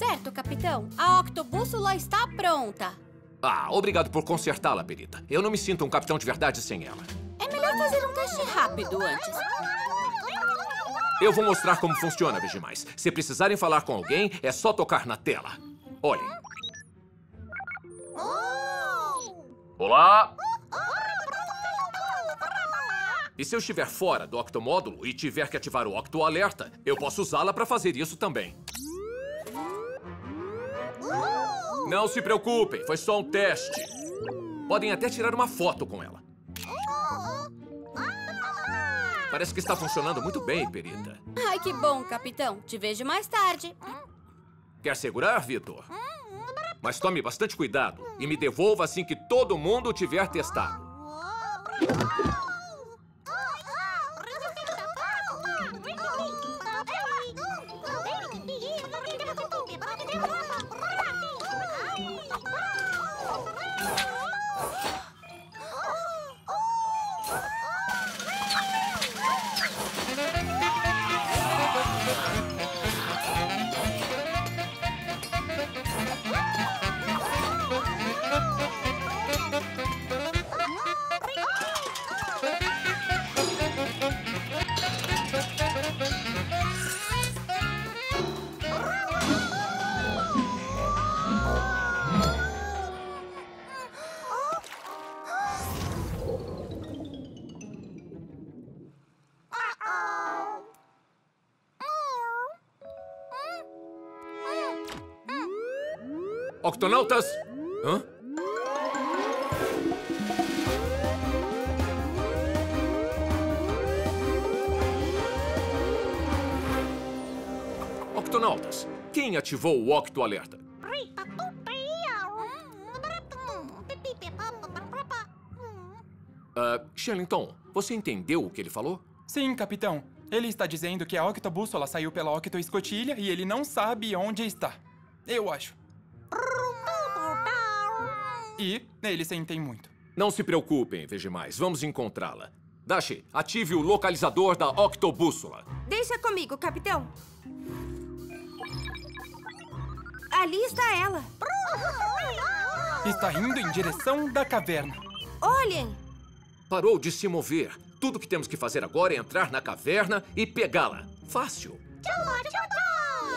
Certo, capitão. A octobússola está pronta. Ah, obrigado por consertá-la, Perita. Eu não me sinto um capitão de verdade sem ela. É melhor fazer um teste rápido antes. Eu vou mostrar como funciona, Vigimais. Se precisarem falar com alguém, é só tocar na tela. Olhem. Olá! E se eu estiver fora do octomódulo e tiver que ativar o octo-alerta, eu posso usá-la para fazer isso também. Não se preocupem, foi só um teste. Podem até tirar uma foto com ela. Parece que está funcionando muito bem, Perita. Ai, que bom, capitão. Te vejo mais tarde. Quer segurar, Vitor? Mas tome bastante cuidado e me devolva assim que todo mundo tiver testado. Octonautas! Hã? Octonautas, quem ativou o Octo-alerta? Uh, Shellington, você entendeu o que ele falou? Sim, capitão. Ele está dizendo que a octobússola saiu pela octoescotilha e ele não sabe onde está. Eu acho. E eles sentem muito. Não se preocupem, Vegimais. Vamos encontrá-la. Dashi, ative o localizador da octobússola. Deixa comigo, capitão. Ali está ela. Está indo em direção da caverna. Olhem! Parou de se mover. Tudo que temos que fazer agora é entrar na caverna e pegá-la. Fácil.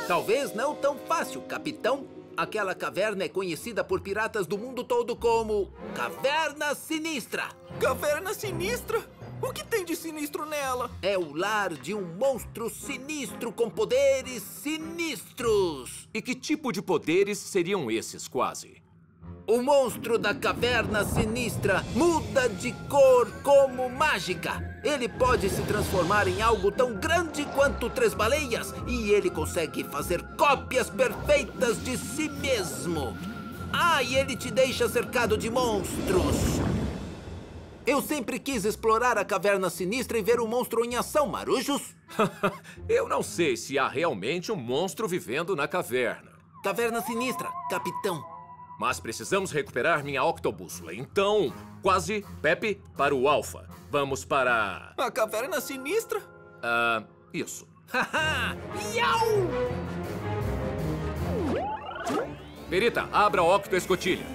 Talvez não tão fácil, capitão. Aquela caverna é conhecida por piratas do mundo todo como Caverna Sinistra. Caverna Sinistra? O que tem de sinistro nela? É o lar de um monstro sinistro com poderes sinistros. E que tipo de poderes seriam esses, quase? O monstro da caverna sinistra muda de cor como mágica. Ele pode se transformar em algo tão grande quanto três baleias e ele consegue fazer cópias perfeitas de si mesmo. Ah, e ele te deixa cercado de monstros. Eu sempre quis explorar a caverna sinistra e ver o monstro em ação, marujos. Eu não sei se há realmente um monstro vivendo na caverna. Caverna sinistra, capitão. Mas precisamos recuperar minha octobússola. Então, quase, Pepe, para o Alfa. Vamos para... A caverna sinistra? Ah, isso. Haha! Iau! Perita, abra a octoescotilha.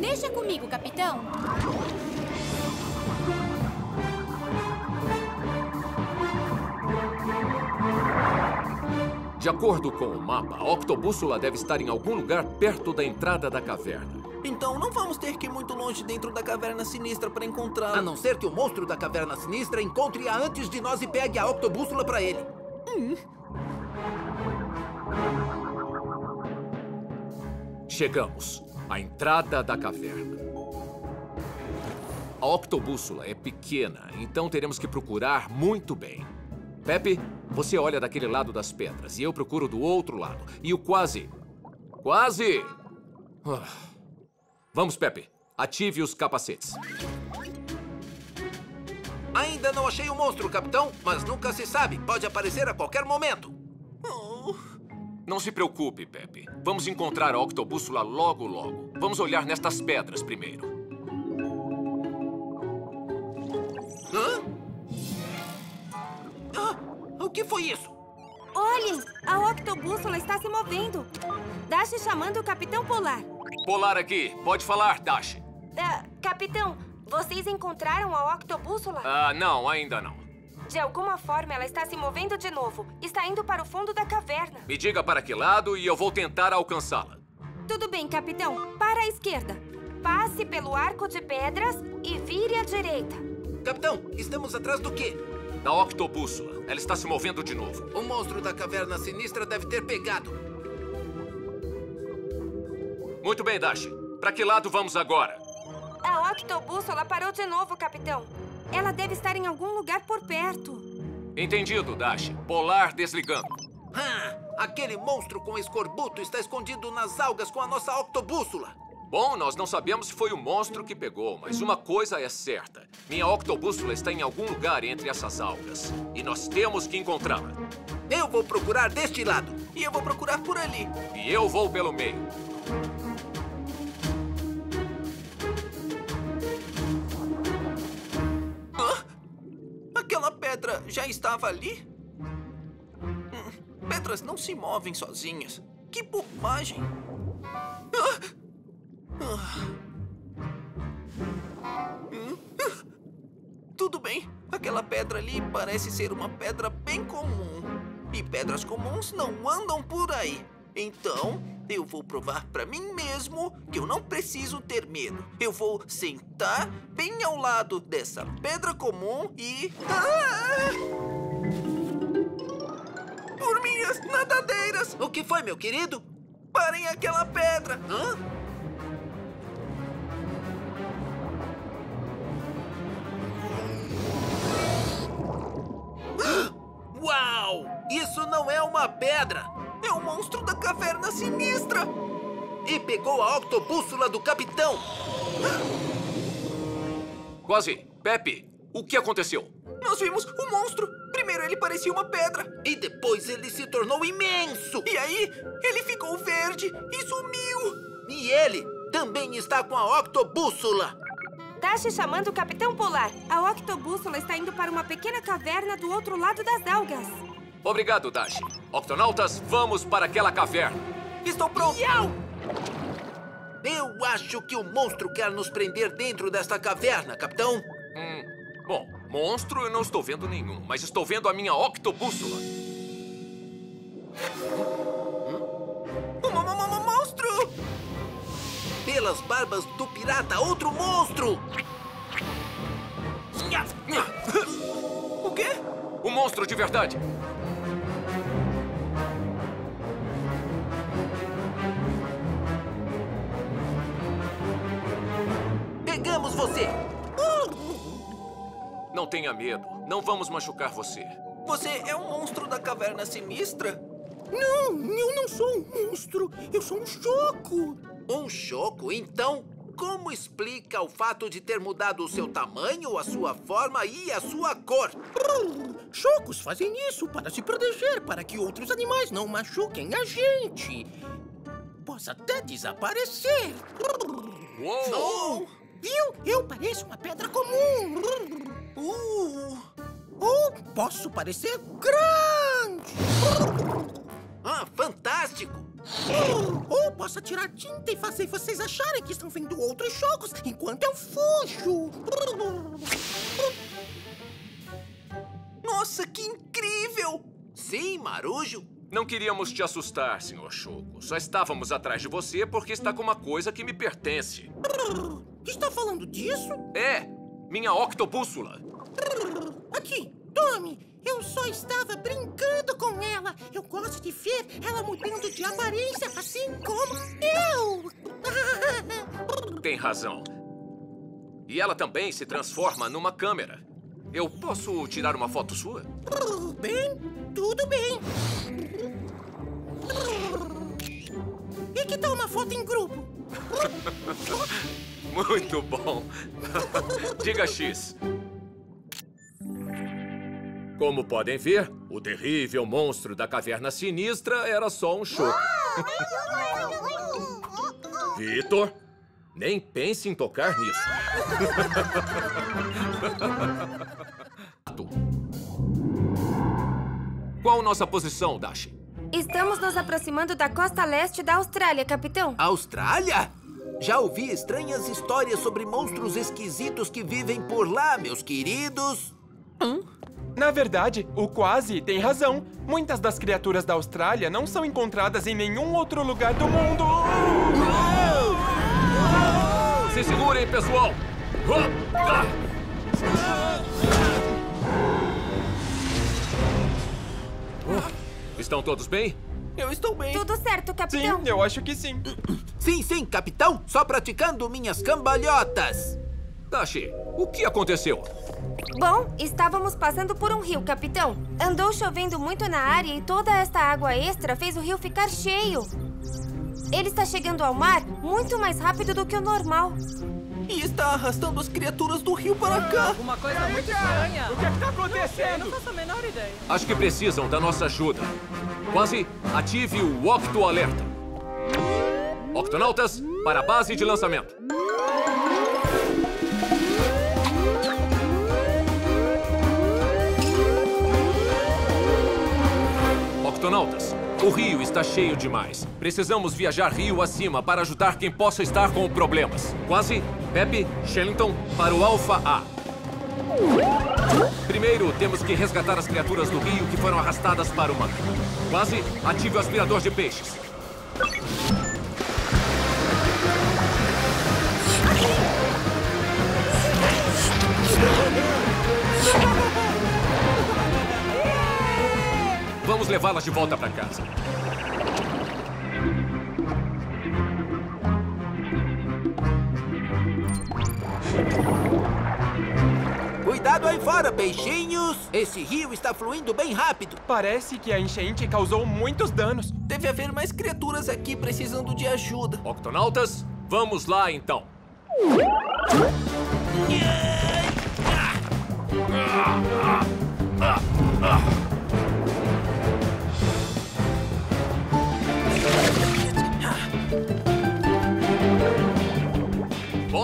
Deixa comigo, capitão. De acordo com o mapa, a octobússola deve estar em algum lugar perto da entrada da caverna. Então não vamos ter que ir muito longe dentro da caverna sinistra para encontrá-la. A não ser que o monstro da caverna sinistra encontre-a antes de nós e pegue a octobússola para ele. Chegamos à entrada da caverna. A octobússola é pequena, então teremos que procurar muito bem. Pepe, você olha daquele lado das pedras e eu procuro do outro lado. E o quase. Quase! Ah. Vamos, Pepe. Ative os capacetes. Ainda não achei o monstro, capitão, mas nunca se sabe. Pode aparecer a qualquer momento. Não se preocupe, Pepe. Vamos encontrar a octobússola logo, logo. Vamos olhar nestas pedras primeiro. Que foi isso? Olhem, a octobússola está se movendo. Dash chamando o Capitão Polar. Polar aqui. Pode falar, Dash. Ah, capitão, vocês encontraram a octobússola? Ah, não, ainda não. De alguma forma, ela está se movendo de novo. Está indo para o fundo da caverna. Me diga para que lado e eu vou tentar alcançá-la. Tudo bem, capitão. Para a esquerda. Passe pelo arco de pedras e vire à direita. Capitão, estamos atrás do quê? Da octobússola. Ela está se movendo de novo. O monstro da caverna sinistra deve ter pegado. Muito bem, Dash. Para que lado vamos agora? A octobússola parou de novo, capitão. Ela deve estar em algum lugar por perto. Entendido, Dash. Polar desligando. Ah, aquele monstro com escorbuto está escondido nas algas com a nossa octobússola. Bom, nós não sabemos se foi o monstro que pegou, mas uma coisa é certa. Minha octobússola está em algum lugar entre essas algas. E nós temos que encontrá-la. Eu vou procurar deste lado. E eu vou procurar por ali. E eu vou pelo meio. Hã? Aquela pedra já estava ali? Hum, Pedras não se movem sozinhas. Que bobagem! Ah! Tudo bem, aquela pedra ali parece ser uma pedra bem comum. E pedras comuns não andam por aí. Então, eu vou provar pra mim mesmo que eu não preciso ter medo. Eu vou sentar bem ao lado dessa pedra comum e. Ah! Por minhas nadadeiras! O que foi, meu querido? Parem aquela pedra! Hã? Uau! Isso não é uma pedra! É o monstro da caverna sinistra! E pegou a octobússola do capitão! Quase. Pepe, o que aconteceu? Nós vimos o monstro! Primeiro ele parecia uma pedra. E depois ele se tornou imenso! E aí, ele ficou verde e sumiu! E ele também está com a octobússola! Dash chamando o Capitão Polar. A octobússola está indo para uma pequena caverna do outro lado das algas. Obrigado, Dash. Octonautas, vamos para aquela caverna. Estou pronto! Eu acho que o monstro quer nos prender dentro desta caverna, capitão. Hum, bom, monstro eu não estou vendo nenhum, mas estou vendo a minha octobússola. Pelas barbas do pirata, outro monstro! O quê? O monstro de verdade. Pegamos você! Não tenha medo. Não vamos machucar você. Você é um monstro da caverna sinistra? Não, eu não sou um monstro. Eu sou um choco. Um choco, então? Como explica o fato de ter mudado o seu tamanho, a sua forma e a sua cor? Brrr, Chocos fazem isso para se proteger, para que outros animais não machuquem a gente. Posso até desaparecer. Brrr. Uou! Viu? Eu pareço uma pedra comum. Uh! Ou posso parecer grande. Ah, fantástico! Ou posso tirar tinta e fazer vocês acharem que estão vendo outros chocos enquanto eu fujo. Nossa, que incrível! Sim, Marujo. Não queríamos te assustar, Sr. Choco. Só estávamos atrás de você porque está com uma coisa que me pertence. Está falando disso? É, minha octobússola. Aqui, tome! Eu só estava brincando com ela. Eu gosto de ver ela mudando de aparência, assim como eu. Tem razão. E ela também se transforma numa câmera. Eu posso tirar uma foto sua? bem, tudo bem. E que tal uma foto em grupo? Muito bom. Diga X. Como podem ver, o terrível monstro da caverna sinistra era só um choco. Vitor, nem pense em tocar nisso. Qual nossa posição, Dashi? Estamos nos aproximando da costa leste da Austrália, capitão. Austrália? Já ouvi estranhas histórias sobre monstros esquisitos que vivem por lá, meus queridos. Na verdade, o Quase tem razão. Muitas das criaturas da Austrália não são encontradas em nenhum outro lugar do mundo. Se segurem, pessoal! Ah! Estão todos bem? Eu estou bem. Tudo certo, Sim, capitão. eu acho que sim. Sim, sim, capitão. Só praticando minhas cambalhotas. Dashi, o que aconteceu? Bom, estávamos passando por um rio, capitão. Andou chovendo muito na área e toda esta água extra fez o rio ficar cheio. Ele está chegando ao mar muito mais rápido do que o normal. E está arrastando as criaturas do rio para cá. Uma coisa muito estranha. O que está acontecendo? Não faço a menor ideia. Acho que precisam da nossa ajuda. Quase ative o Octo Alerta. Octonautas, para a base de lançamento. O rio está cheio demais. Precisamos viajar rio acima para ajudar quem possa estar com problemas. Quase, Pepe, Shellington, para o Alpha A. Primeiro, temos que resgatar as criaturas do rio que foram arrastadas para o mar. Quase, ative o aspirador de peixes. Vamos levá-las de volta para casa. Cuidado aí fora, peixinhos. Esse rio está fluindo bem rápido. Parece que a enchente causou muitos danos. Deve haver mais criaturas aqui precisando de ajuda. Octonautas, vamos lá então.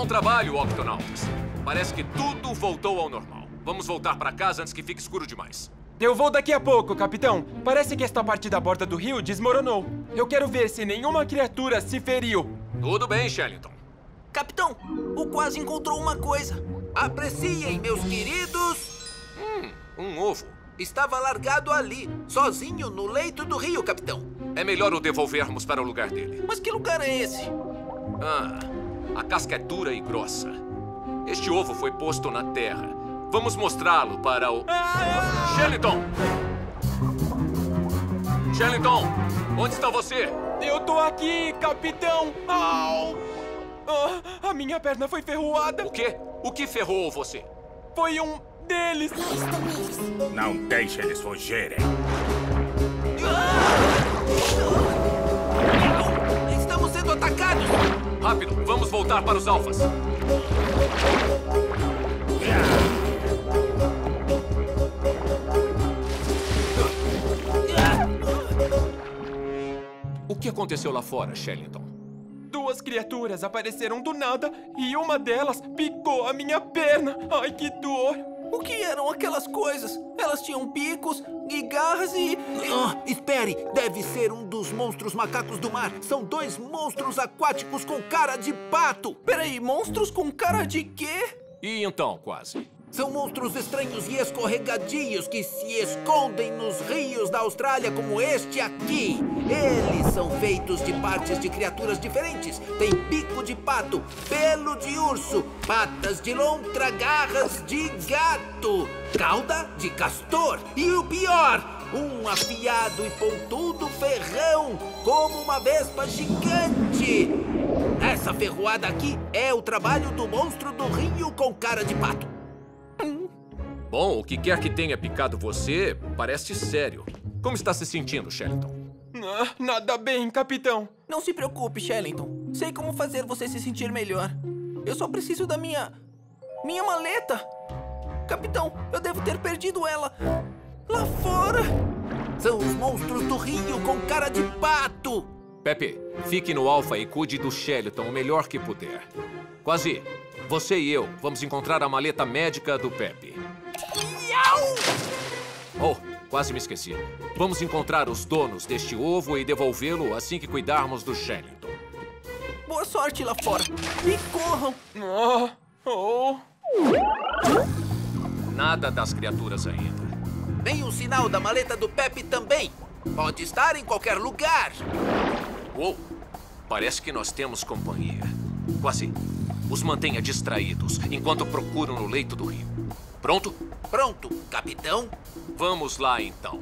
Bom trabalho, Octonautas. Parece que tudo voltou ao normal. Vamos voltar para casa antes que fique escuro demais. Eu vou daqui a pouco, capitão. Parece que esta parte da borda do rio desmoronou. Eu quero ver se nenhuma criatura se feriu. Tudo bem, Shellington. Capitão, o quase encontrou uma coisa. Apreciem, meus queridos. Um ovo. Estava largado ali, sozinho no leito do rio, capitão. É melhor o devolvermos para o lugar dele. Mas que lugar é esse? Ah, a casca é dura e grossa. Este ovo foi posto na terra. Vamos mostrá-lo para o. Shellington! Shellington! Onde está você? Eu tô aqui, capitão! Au! Ah, a minha perna foi ferroada. O quê? O que ferrou você? Foi um deles. Não deixe eles fugirem. Estamos sendo atacados. Rápido, vamos voltar para os alfas. O que aconteceu lá fora, Shellington? Duas criaturas apareceram do nada e uma delas picou a minha perna. Ai, que dor! O que eram aquelas coisas? Elas tinham bicos e garras e. e- Ah, espere, deve ser um dos monstros macacos do mar. São dois monstros aquáticos com cara de pato. Peraí, monstros com cara de quê? E então, quase? São monstros estranhos e escorregadios que se escondem nos rios da Austrália, como este aqui. Eles são feitos de partes de criaturas diferentes. Tem bico de pato, pelo de urso, patas de lontra, garras de gato, cauda de castor e o pior, um afiado e pontudo ferrão, como uma vespa gigante. Essa ferroada aqui é o trabalho do monstro do rio com cara de pato. Bom, o que quer que tenha picado você parece sério. Como está se sentindo, Shellington? Ah, nada bem, capitão. Não se preocupe, Shellington. Sei como fazer você se sentir melhor. Eu só preciso da minha. minha maleta. Capitão, eu devo ter perdido ela. lá fora. São os monstros do rio com cara de pato. Pepe, fique no Alpha e cuide do Shellington o melhor que puder. Quase, você e eu vamos encontrar a maleta médica do Pepe. Oh, quase me esqueci. Vamos encontrar os donos deste ovo e devolvê-lo assim que cuidarmos do Shellington. Boa sorte lá fora. E corram. Oh, oh. Nada das criaturas ainda. Tem o sinal da maleta do Pepe também. Pode estar em qualquer lugar. Uou! Parece que nós temos companhia. Quase. Os mantenha distraídos enquanto procuram no leito do rio. Pronto? Pronto, capitão. Vamos lá então.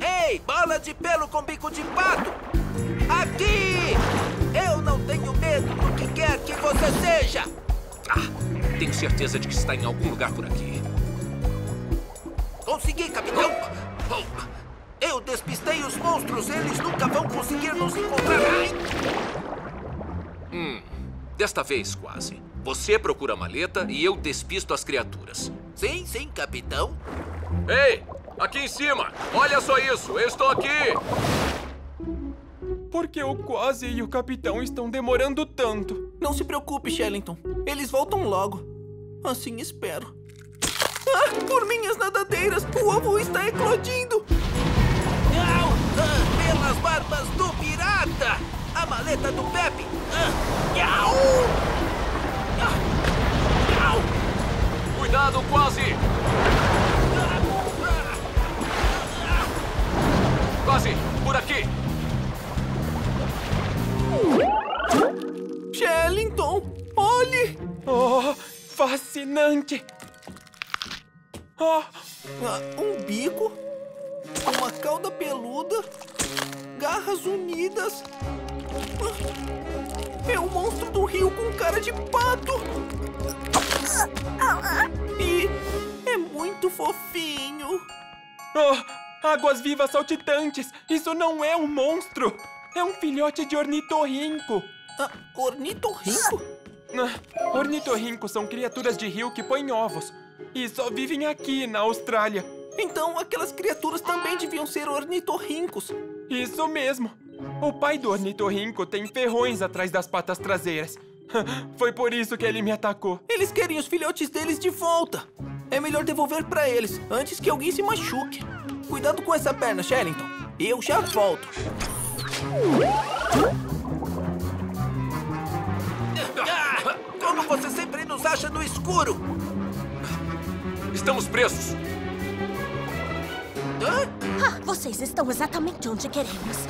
Ei, bola de pelo com bico de pato! Aqui! Eu não tenho medo do que quer que você seja! Ah, tenho certeza de que está em algum lugar por aqui. Consegui, capitão! Eu despistei os monstros, eles nunca vão conseguir nos encontrar! Ai! Hum, desta vez quase. Você procura a maleta e eu despisto as criaturas. Sim, sim, capitão. Ei, aqui em cima! Olha só isso, eu estou aqui! Por que o Quase e o capitão estão demorando tanto? Não se preocupe, Shellington. Eles voltam logo. Assim espero. Ah, por minhas nadadeiras, o ovo está eclodindo. Não! Ah, pelas barbas do pirata! A maleta do Pepe! Ah! Cuidado, quase! Quase, por aqui! Shellington, olhe! Oh, fascinante! Oh, um bico, uma cauda peluda, garras unidas. Ah, É um monstro do rio com cara de pato. E é muito fofinho. oh, águas vivas saltitantes! Isso não é um monstro! É um filhote de ornitorrinco! Ah, ornitorrinco? Ah, ornitorrincos são criaturas de rio que põem ovos. E só vivem aqui, na Austrália. Então aquelas criaturas também deviam ser ornitorrincos. Isso mesmo. O pai do ornitorrinco tem ferrões atrás das patas traseiras. Foi por isso que ele me atacou. Eles querem os filhotes deles de volta. É melhor devolver pra eles antes que alguém se machuque. Cuidado com essa perna, Shellington. Eu já volto. Ah, como você sempre nos acha no escuro! Estamos presos! Hã? Ah, vocês estão exatamente onde queremos.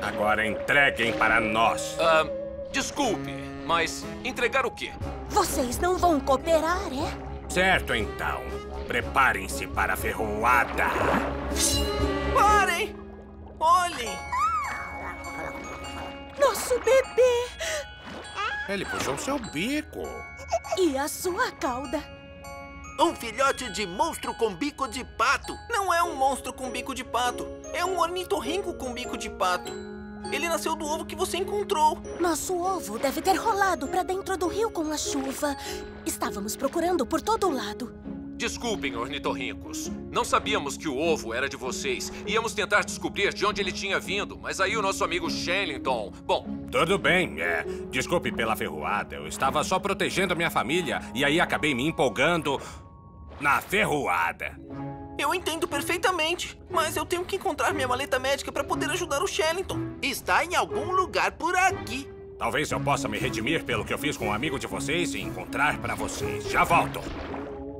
Agora entreguem para nós. Ah, desculpe, mas entregar o quê? Vocês não vão cooperar, é? Certo, então. Preparem-se para a ferroada. Parem! Olhem! Nosso bebê! Ele puxou seu bico. E a sua cauda? Um filhote de monstro com bico de pato! Não é um monstro com bico de pato. É um ornitorrinco com bico de pato. Ele nasceu do ovo que você encontrou. Nosso ovo deve ter rolado pra dentro do rio com a chuva. Estávamos procurando por todo lado. Desculpem, ornitorrincos. Não sabíamos que o ovo era de vocês. Íamos tentar descobrir de onde ele tinha vindo, mas aí o nosso amigo Shellington... Bom, Tudo bem, é. Desculpe pela ferroada. Eu estava só protegendo a minha família e aí acabei me empolgando na ferroada. Eu entendo perfeitamente, mas eu tenho que encontrar minha maleta médica para poder ajudar o Shellington. Está em algum lugar por aqui. Talvez eu possa me redimir pelo que eu fiz com um amigo de vocês e encontrar para vocês. Já volto.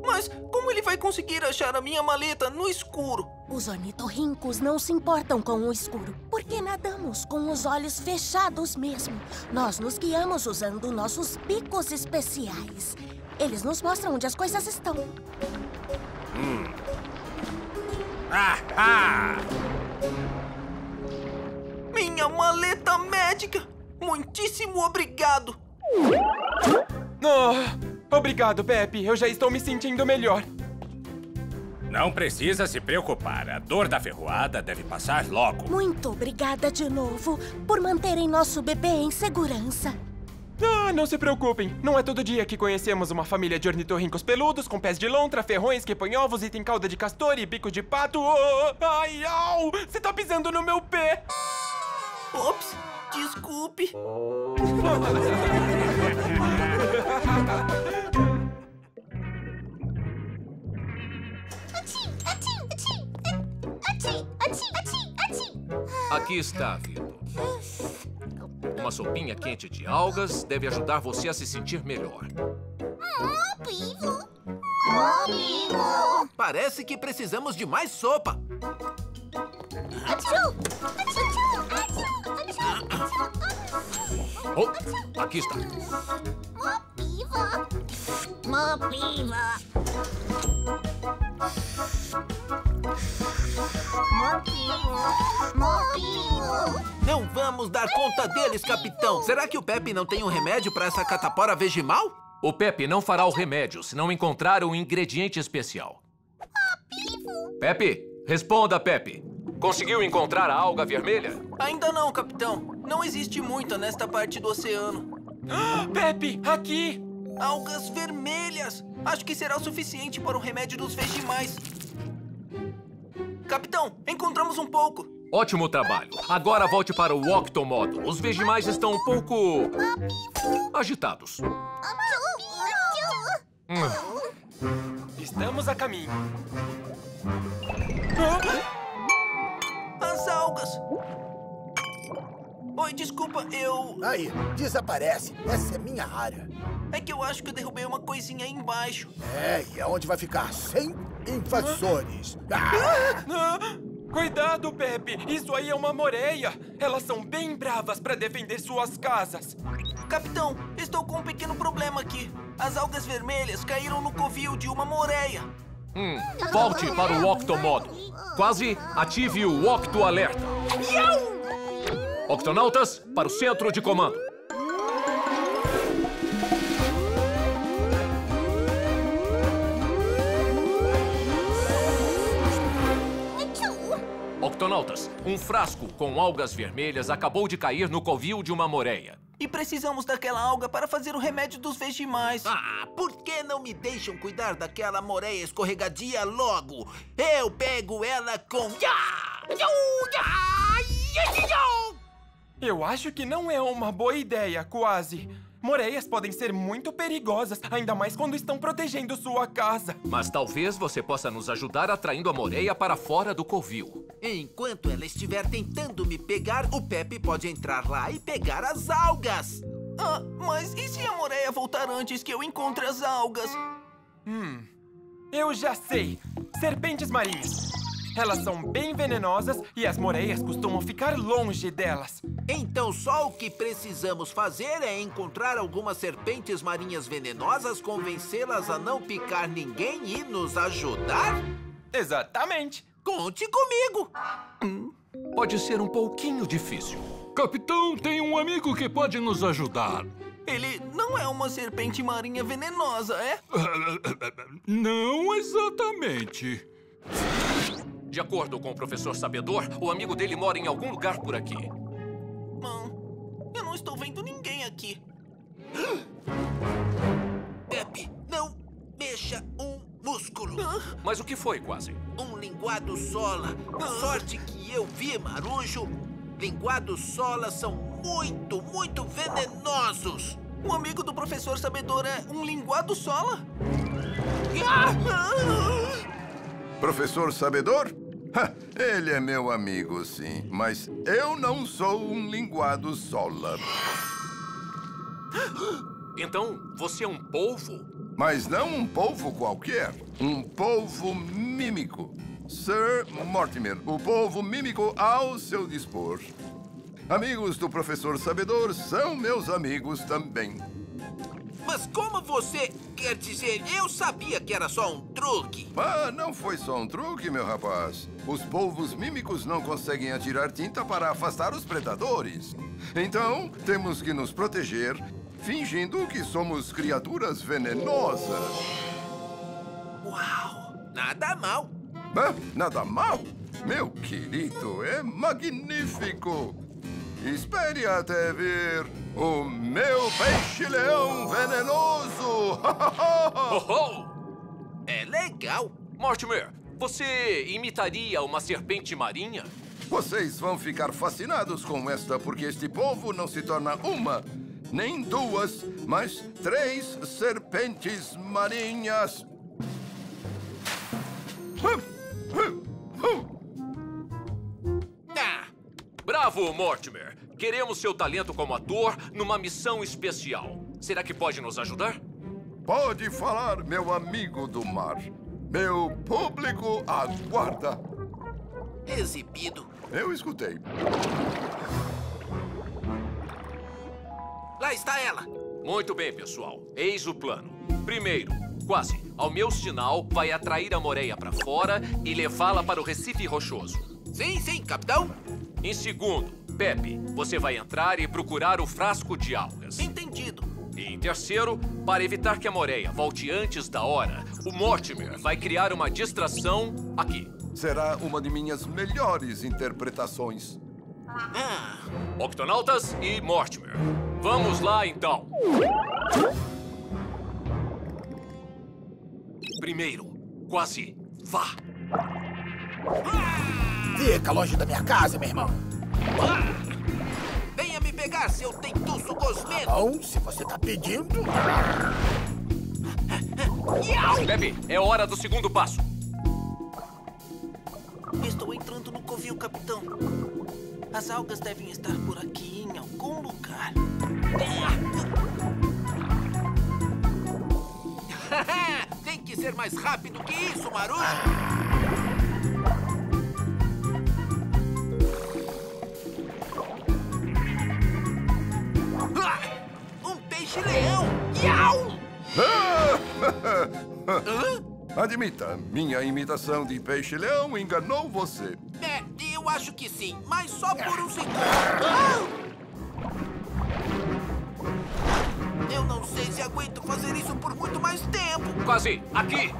Mas como ele vai conseguir achar a minha maleta no escuro? Os ornitorrincos não se importam com o escuro, porque nadamos com os olhos fechados mesmo. Nós nos guiamos usando nossos bicos especiais. Eles nos mostram onde as coisas estão. Ah, ah! Minha maleta médica! Muitíssimo obrigado! Oh, obrigado, Pepe. Eu já estou me sentindo melhor. Não precisa se preocupar. A dor da ferroada deve passar logo. Muito obrigada de novo por manterem nosso bebê em segurança. Ah, não se preocupem. Não é todo dia que conhecemos uma família de ornitorrincos peludos com pés de lontra, ferrões que põem ovos e tem cauda de castor e bico de pato. Oh, ai, au! Você tá pisando no meu pé! Ops, desculpe. Aqui está, Vitor. Uma sopinha quente de algas deve ajudar você a se sentir melhor. Parece que precisamos de mais sopa. Oh, aqui está. Não vamos dar conta deles, capitão. Será que o Pepe não tem um remédio para essa catapora vegemal? O Pepe não fará o remédio se não encontrar um ingrediente especial. Pepe, responda, Pepe. Conseguiu encontrar a alga vermelha? Ainda não, capitão. Não existe muita nesta parte do oceano. Pepe, aqui! Algas vermelhas! Acho que será o suficiente para o remédio dos vegemais. Capitão, encontramos um pouco. Ótimo trabalho. Agora volte para o octomódulo. Os vegemais estão um pouco... agitados. Hum. Estamos a caminho. As algas! Oi, desculpa, eu... Aí, desaparece. Essa é minha área. É que eu acho que eu derrubei uma coisinha aí embaixo. É, e é onde vai ficar sem invasores. Ah, cuidado, Pepe. Isso aí é uma moreia. Elas são bem bravas para defender suas casas. Capitão, estou com um pequeno problema aqui. As algas vermelhas caíram no covil de uma moreia. Hum, volte para o octomódulo. Quase ative o octo alerta. Octonautas, para o centro de comando. Um frasco com algas vermelhas acabou de cair no covil de uma moreia. E precisamos daquela alga para fazer o remédio dos vegemais. Ah, por que não me deixam cuidar daquela moreia escorregadia logo? Eu pego ela com... Eu acho que não é uma boa ideia, quase. Moreias podem ser muito perigosas, ainda mais quando estão protegendo sua casa. Mas talvez você possa nos ajudar atraindo a moreia para fora do covil. Enquanto ela estiver tentando me pegar, o Pepe pode entrar lá e pegar as algas. Ah, mas e se a moreia voltar antes que eu encontre as algas? Hum, eu já sei. Serpentes marinhas. Elas são bem venenosas e as moreias costumam ficar longe delas. Então só o que precisamos fazer é encontrar algumas serpentes marinhas venenosas, convencê-las a não picar ninguém e nos ajudar? Exatamente. Conte comigo. Hum, pode ser um pouquinho difícil. Capitão, tem um amigo que pode nos ajudar. Ele não é uma serpente marinha venenosa, é? Não exatamente. De acordo com o professor Sabedor, o amigo dele mora em algum lugar por aqui. Não, eu não estou vendo ninguém aqui. Pepe, não mexa um músculo. Mas o que foi, quase? Um linguado sola. Sorte que eu vi, Marujo. Linguados solas são muito, muito venenosos. Um amigo do professor Sabedor é um linguado sola? Professor Sabedor? Ele é meu amigo, sim. Mas eu não sou um linguado sola. Então, você é um polvo? Mas não um polvo qualquer. Um polvo mímico. Sir Mortimer, o polvo mímico ao seu dispor. Amigos do professor Sabedor são meus amigos também. Mas como você quer dizer? Eu sabia que era só um truque. Ah, não foi só um truque, meu rapaz. Os polvos mímicos não conseguem atirar tinta para afastar os predadores. Então, temos que nos proteger, fingindo que somos criaturas venenosas. Uau! Nada mal. Ah, nada mal? Meu querido, é magnífico. Espere até ver o meu peixe-leão venenoso! oh, oh! É legal! Mortimer, você imitaria uma serpente marinha? Vocês vão ficar fascinados com esta, porque este povo não se torna uma, nem duas, mas três serpentes marinhas. Bravo, Mortimer! Queremos seu talento como ator numa missão especial. Será que pode nos ajudar? Pode falar, meu amigo do mar. Meu público aguarda. Exibido. Eu escutei. Lá está ela. Muito bem, pessoal. Eis o plano. Primeiro, quase, ao meu sinal, vai atrair a Moreia para fora e levá-la para o Recife Rochoso. Sim, sim, capitão. Em segundo, Pepe, você vai entrar e procurar o frasco de algas. Entendido. E em terceiro, para evitar que a Moreia volte antes da hora, o Mortimer vai criar uma distração aqui. Será uma de minhas melhores interpretações. Ah, Octonautas e Mortimer. Vamos lá, então. Primeiro, quase, vá. Fica longe da minha casa, meu irmão. Venha me pegar, seu tentuço gosmento. Bom, se você tá pedindo... Pepe, é hora do segundo passo. Estou entrando no covil, capitão. As algas devem estar por aqui em algum lugar. Tem que ser mais rápido que isso, Marujo. Peixe-leão! Iau! Admita, minha imitação de peixe-leão enganou você. É, eu acho que sim, mas só por um segundo. Eu não sei se aguento fazer isso por muito mais tempo. Quase, aqui.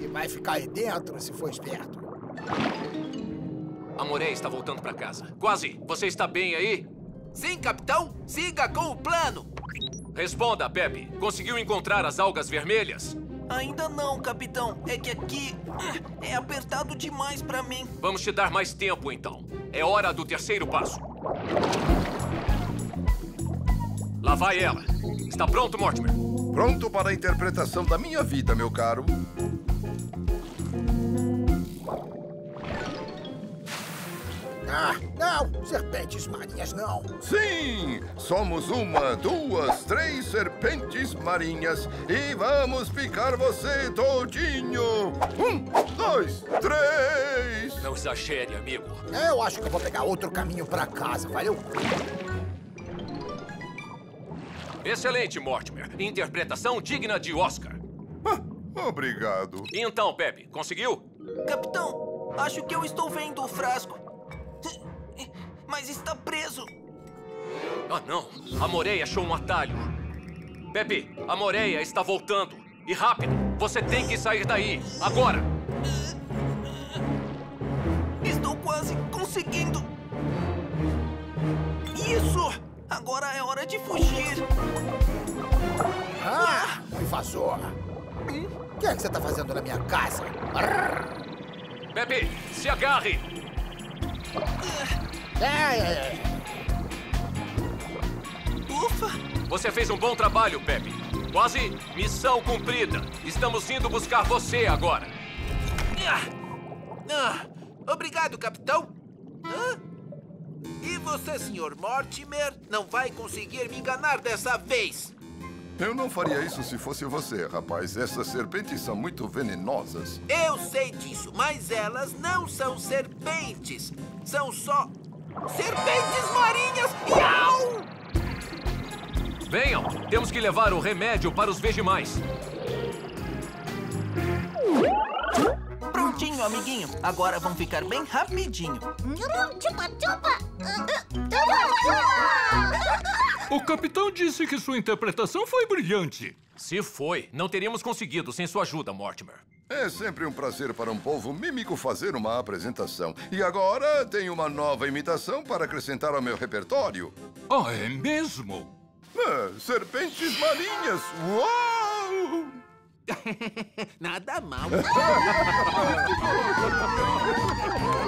E vai ficar aí dentro se for esperto. A Moreia está voltando para casa. Quase, você está bem aí? Sim, capitão. Siga com o plano. Responda, Pepe. Conseguiu encontrar as algas vermelhas? Ainda não, capitão. É que aqui é apertado demais pra mim. Vamos te dar mais tempo, então. É hora do terceiro passo. Lá vai ela. Está pronto, Mortimer? Pronto para a interpretação da minha vida, meu caro. Ah, não! Serpentes marinhas, não! Sim! Somos uma, duas, três serpentes marinhas e vamos picar você todinho! Um, dois, três! Não exagere, amigo. Eu acho que eu vou pegar outro caminho pra casa, valeu? Excelente, Mortimer. Interpretação digna de Oscar. Obrigado. Então, Pepe, conseguiu? Capitão, acho que eu estou vendo o frasco. Mas está preso. Ah, não. A Moreia achou um atalho. Pepe, a Moreia está voltando. E rápido, você tem que sair daí. Agora! Estou quase conseguindo. Isso! Agora é hora de fugir. Ah, invasor! O que é que você tá fazendo na minha casa? Pepe, se agarre! É, é, é. Ufa! Você fez um bom trabalho, Pepe. Quase missão cumprida. Estamos indo buscar você agora. Ah, obrigado, capitão. Hã? E você, senhor Mortimer, não vai conseguir me enganar dessa vez. Eu não faria isso se fosse você, rapaz. Essas serpentes são muito venenosas. Eu sei disso, mas elas não são serpentes. São só serpentes marinhas. Iau! Venham, temos que levar o remédio para os vejimais. Prontinho, amiguinho. Agora vão ficar bem rapidinho. Chupa, chupa! O capitão disse que sua interpretação foi brilhante. Se foi, não teríamos conseguido sem sua ajuda, Mortimer. É sempre um prazer para um povo mímico fazer uma apresentação. E agora tenho uma nova imitação para acrescentar ao meu repertório. Ah, é mesmo? Ah, serpentes marinhas! Uau! Nada mal.